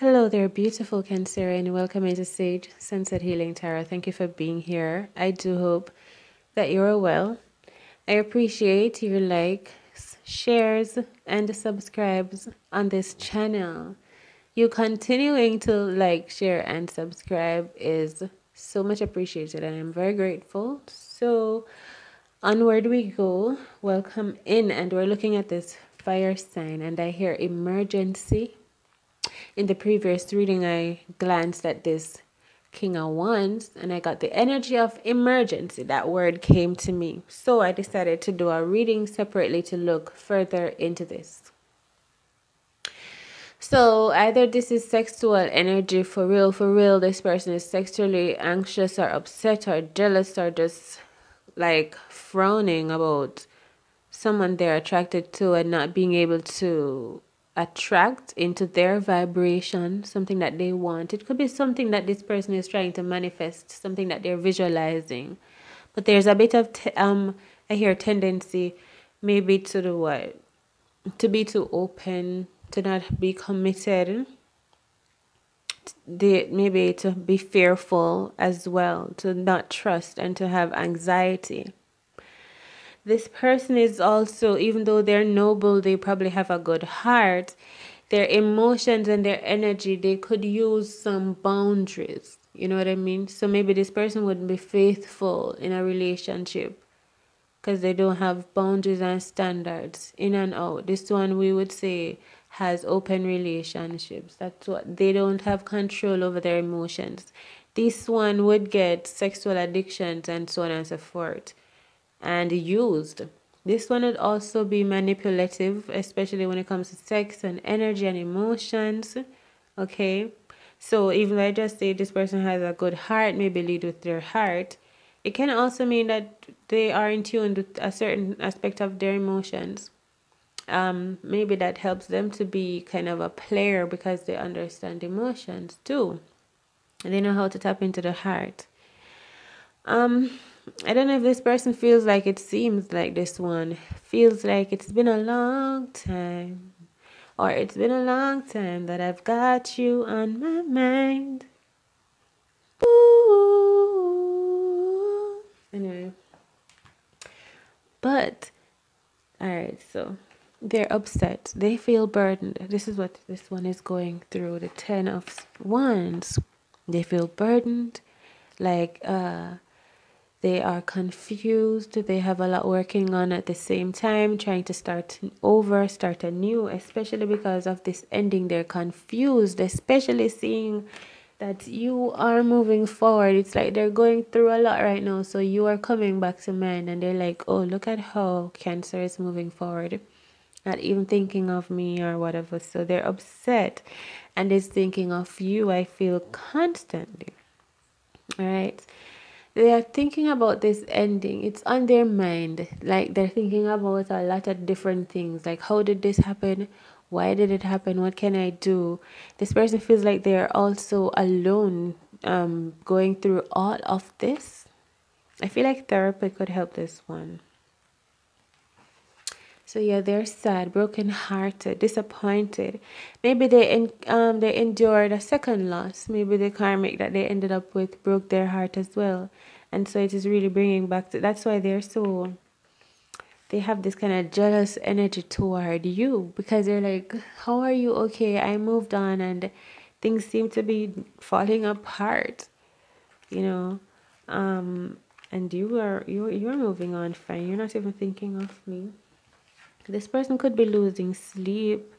Hello there, beautiful Cancer, and welcome into Sage Sunset Healing Tarot. Thank you for being here. I do hope that you're well. I appreciate your likes, shares, and subscribes on this channel. You continuing to like, share, and subscribe is so much appreciated, and I'm very grateful. So, onward we go. Welcome in, and we're looking at this fire sign, and I hear emergency in the previous reading, I glanced at this King of Wands and I got the energy of emergency. That word came to me. So I decided to do a reading separately to look further into this. So either this is sexual energy for real, for real, this person is sexually anxious or upset or jealous or just like frowning about someone they're attracted to and not being able to attract into their vibration something that they want. It could be something that this person is trying to manifest, something that they're visualizing. But there's a bit of um I hear tendency maybe to the what to be too open, to not be committed. They, maybe to be fearful as well, to not trust and to have anxiety this person is also, even though they're noble, they probably have a good heart, their emotions and their energy, they could use some boundaries. You know what I mean? So maybe this person wouldn't be faithful in a relationship because they don't have boundaries and standards in and out. This one we would say has open relationships. That's what they don't have control over their emotions. This one would get sexual addictions and so on and so forth and used. This one would also be manipulative, especially when it comes to sex and energy and emotions. Okay, so even though I just say this person has a good heart, maybe lead with their heart, it can also mean that they are in tune with a certain aspect of their emotions. Um, maybe that helps them to be kind of a player because they understand emotions too. They know how to tap into the heart. Um, I don't know if this person feels like it seems like this one feels like it's been a long time or it's been a long time that I've got you on my mind. Ooh. Anyway. But all right, so they're upset. They feel burdened. This is what this one is going through. The 10 of wands. They feel burdened like uh they are confused. They have a lot working on at the same time trying to start over start anew especially because of this ending. They're confused especially seeing that you are moving forward. It's like they're going through a lot right now. So you are coming back to mind and they're like oh look at how cancer is moving forward. Not even thinking of me or whatever. So they're upset and is thinking of you i feel constantly. All right they are thinking about this ending. It's on their mind. Like they're thinking about a lot of different things. Like how did this happen? Why did it happen? What can i do? This person feels like they're also alone um, going through all of this. I feel like therapy could help this one so yeah, they're sad, broken-hearted, disappointed. Maybe they um they endured a second loss. Maybe the karmic that they ended up with broke their heart as well, and so it is really bringing back to. That's why they're so. They have this kind of jealous energy toward you because they're like, "How are you? Okay, I moved on, and things seem to be falling apart." You know, um, and you are you you're moving on fine. You're not even thinking of me. This person could be losing sleep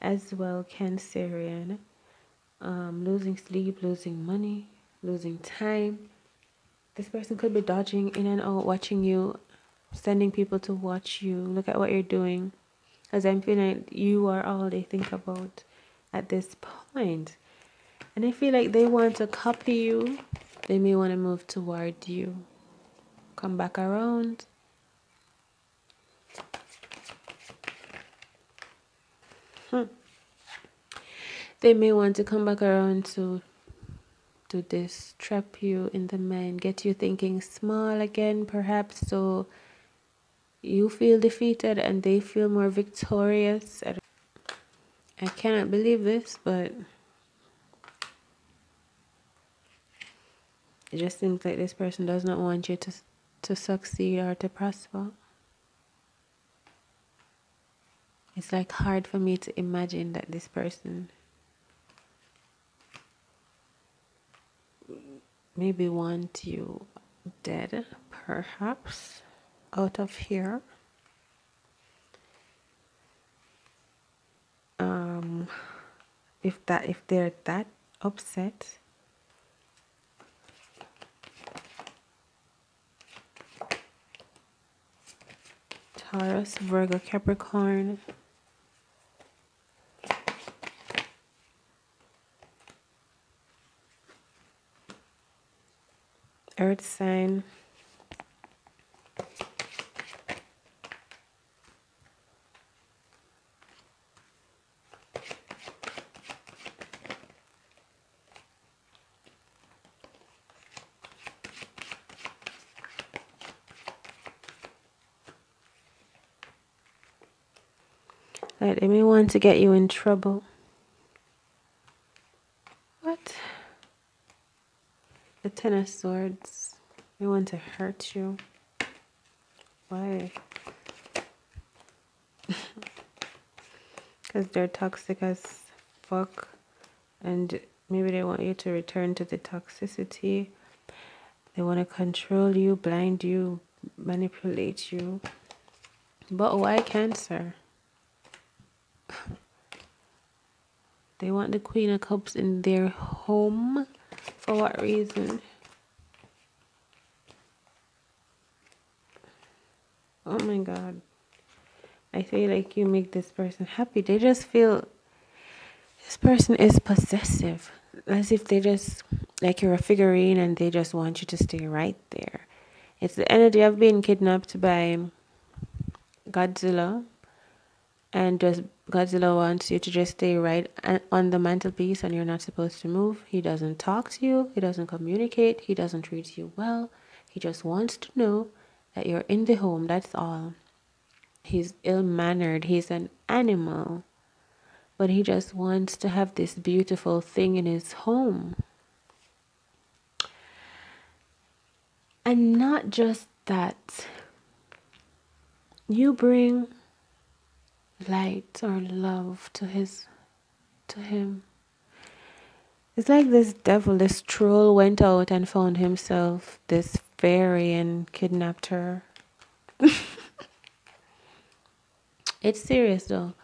as well, Cancerian. Um, losing sleep, losing money, losing time. This person could be dodging in and out, watching you, sending people to watch you. Look at what you're doing. As I'm feeling like you are all they think about at this point. And I feel like they want to copy you. They may want to move toward you. Come back around they may want to come back around to to this trap you in the mind get you thinking small again perhaps so you feel defeated and they feel more victorious. I, I cannot believe this but it just seems like this person does not want you to to succeed or to prosper. It's like hard for me to imagine that this person maybe want you dead, perhaps, out of here. Um, if that if they're that upset Taurus, Virgo, Capricorn. Earth sign. Let want to get you in trouble. What? The Ten of Swords. They want to hurt you. Why? Because they're toxic as fuck. And maybe they want you to return to the toxicity. They want to control you, blind you, manipulate you. But why Cancer? They want the Queen of Cups in their home. For what reason? Oh my god. I feel like you make this person happy. They just feel this person is possessive. As if they just like you're a figurine and they just want you to stay right there. It's the energy of being kidnapped by Godzilla and just Godzilla wants you to just stay right on the mantelpiece and you're not supposed to move. He doesn't talk to you, he doesn't communicate, he doesn't treat you well. He just wants to know that you're in the home, that's all. He's ill mannered, he's an animal, but he just wants to have this beautiful thing in his home. And not just that, you bring light or love to his to him. It's like this devil, this troll went out and found himself this fairy and kidnapped her. it's serious though.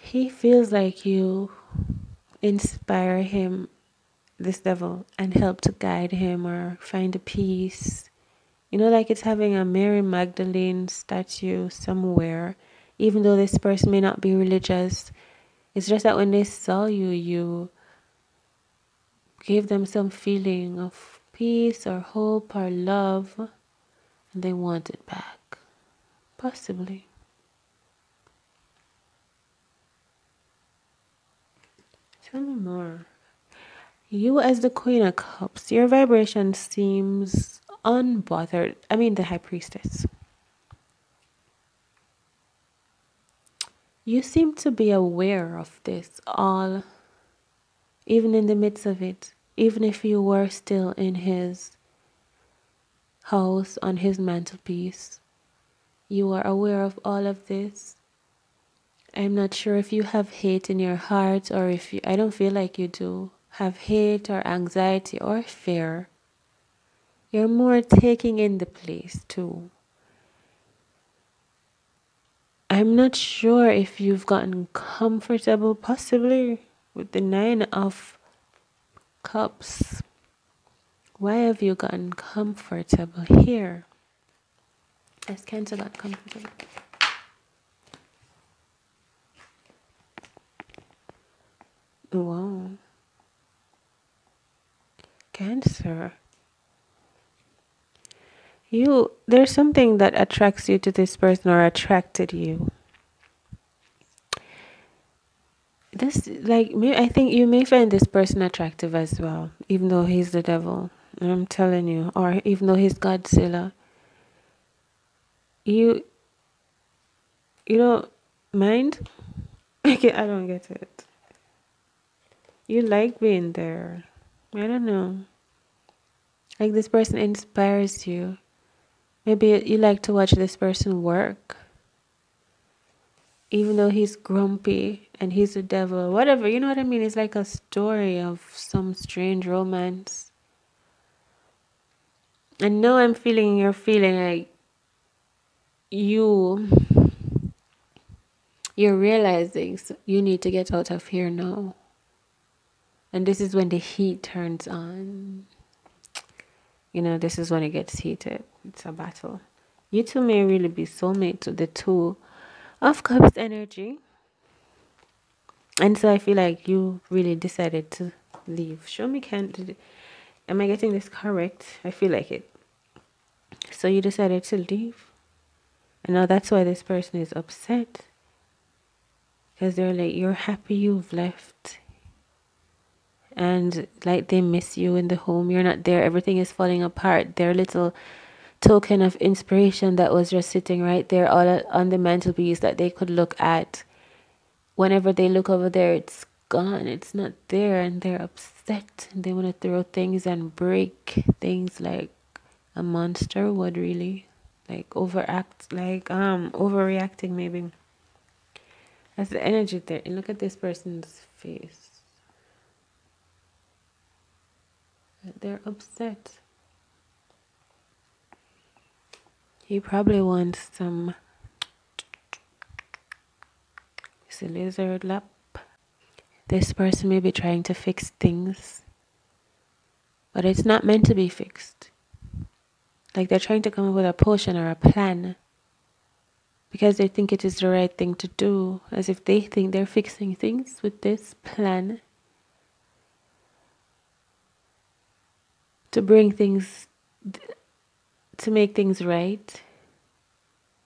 He feels like you inspire him, this devil, and help to guide him or find a peace you know, like it's having a Mary Magdalene statue somewhere, even though this person may not be religious. It's just that when they saw you, you gave them some feeling of peace or hope or love, and they want it back. Possibly. Tell me more. You, as the Queen of Cups, your vibration seems unbothered. I mean, the high priestess. You seem to be aware of this all, even in the midst of it, even if you were still in his house on his mantelpiece. You are aware of all of this. I'm not sure if you have hate in your heart or if you, I don't feel like you do have hate or anxiety or fear you're more taking in the place too. I'm not sure if you've gotten comfortable, possibly, with the Nine of Cups. Why have you gotten comfortable here? Has Cancer got comfortable? Wow. Cancer you there's something that attracts you to this person or attracted you this like me i think you may find this person attractive as well even though he's the devil i'm telling you or even though he's godzilla you you don't mind okay i don't get it You like being there. I don't know. Like this person inspires you. Maybe you like to watch this person work. Even though he's grumpy and he's a devil, whatever, you know what I mean? It's like a story of some strange romance. And now I'm feeling you're feeling like you you're realizing you need to get out of here now. And this is when the heat turns on. You know, this is when it gets heated. It's a battle. You two may really be soulmate to the two of cups energy. And so I feel like you really decided to leave. Show me can am I getting this correct? I feel like it. So you decided to leave. And now that's why this person is upset. Because they're like, you're happy you've left. And like they miss you in the home. You're not there. Everything is falling apart. Their little token of inspiration that was just sitting right there all on the mantelpiece that they could look at. Whenever they look over there, it's gone. It's not there. And they're upset. And they want to throw things and break things like a monster would really like overact like um overreacting maybe that's the energy there and look at this person's face they're upset he probably wants some it's a lizard lap this person may be trying to fix things but it's not meant to be fixed like they're trying to come up with a potion or a plan because they think it is the right thing to do, as if they think they're fixing things with this plan to bring things, to make things right.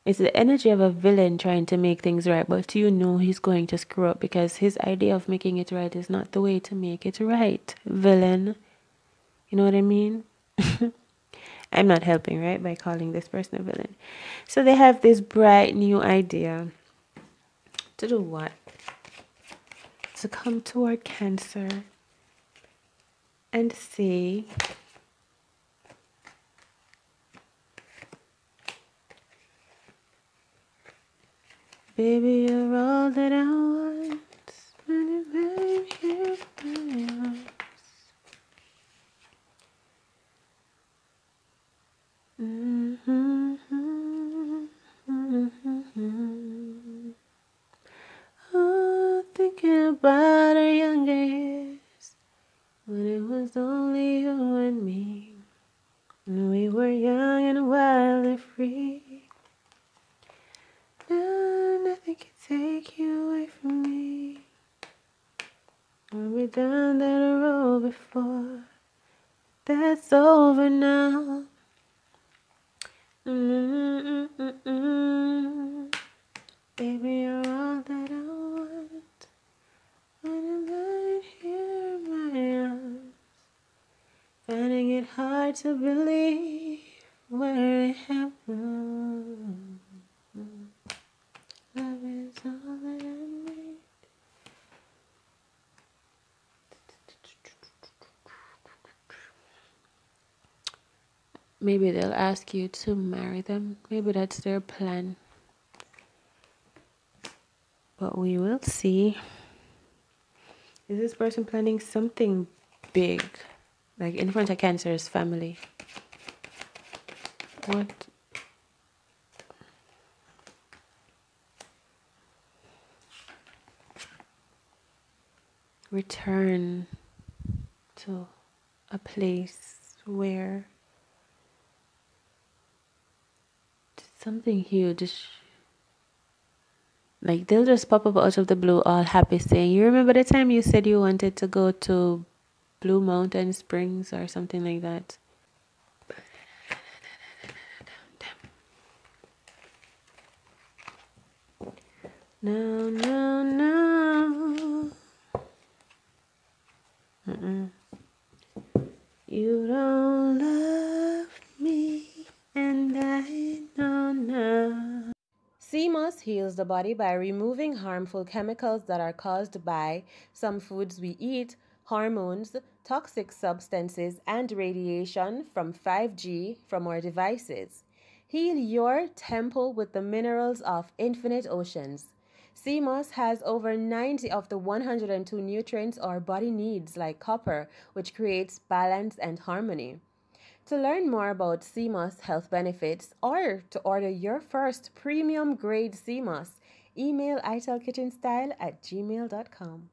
It's the energy of a villain trying to make things right, but you know he's going to screw up because his idea of making it right is not the way to make it right. Villain. You know what I mean? I'm not helping, right, by calling this person a villain. So they have this bright new idea to do what? To come toward Cancer and see Baby, you're all that I want. Mm-hmm. Oh, thinking about our younger years when it was only you and me. And we were young and wild and free. Now nothing can take you away from me. We've done that road before. That's over now. Mm-mm-mm-mm. Baby, you're all that I want. When I'm lying here in my arms, finding it hard to believe where it happened. Love is all that I need. Maybe they'll ask you to marry them. Maybe that's their plan. But we will see. Is this person planning something big? Like in front of Cancer's family? What? Return to a place where something huge. Like they'll just pop up out of the blue, all happy, saying, "You remember the time you said you wanted to go to Blue Mountain Springs or something like that?" No, no, no. Mm-mm. You don't love. And I know now. Sea moss heals the body by removing harmful chemicals that are caused by some foods we eat, hormones, toxic substances, and radiation from 5G from our devices. Heal your temple with the minerals of infinite oceans. Moss has over 90 of the 102 nutrients our body needs, like copper, which creates balance and harmony. To learn more about moss health benefits or to order your first premium grade moss, email italkitchenstyle at gmail.com.